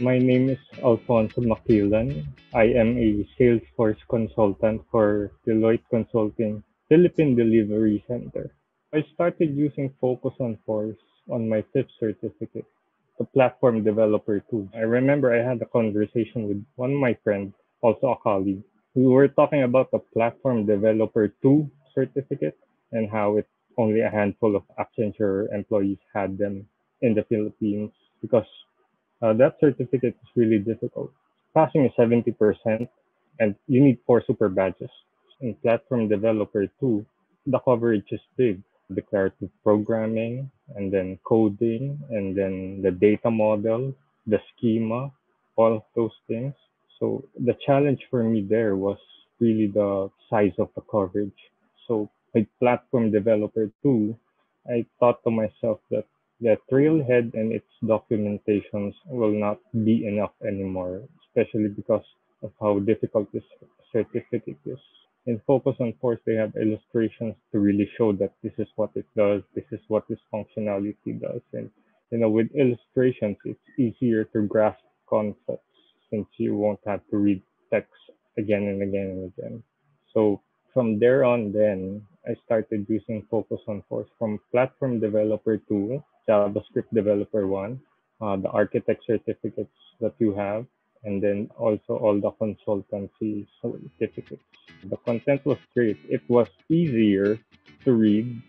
My name is Alfonso Maquilan. I am a Salesforce consultant for Deloitte Consulting Philippine Delivery Center. I started using Focus on Force on my fifth certificate, the Platform Developer 2. I remember I had a conversation with one of my friends, also a colleague. We were talking about the Platform Developer 2 certificate and how it only a handful of Accenture employees had them in the Philippines because uh, that certificate is really difficult. Passing is 70%, and you need four super badges. In Platform Developer 2, the coverage is big. Declarative programming, and then coding, and then the data model, the schema, all of those things. So the challenge for me there was really the size of the coverage. So with Platform Developer 2, I thought to myself that the Trailhead and its documentations will not be enough anymore, especially because of how difficult this certificate is. In Focus on Force, they have illustrations to really show that this is what it does, this is what this functionality does. And, you know, with illustrations, it's easier to grasp concepts since you won't have to read text again and again and again. So from there on, then I started using Focus on Force from Platform Developer 2 JavaScript Developer 1, uh, the architect certificates that you have, and then also all the consultancy certificates. The content was great. It was easier to read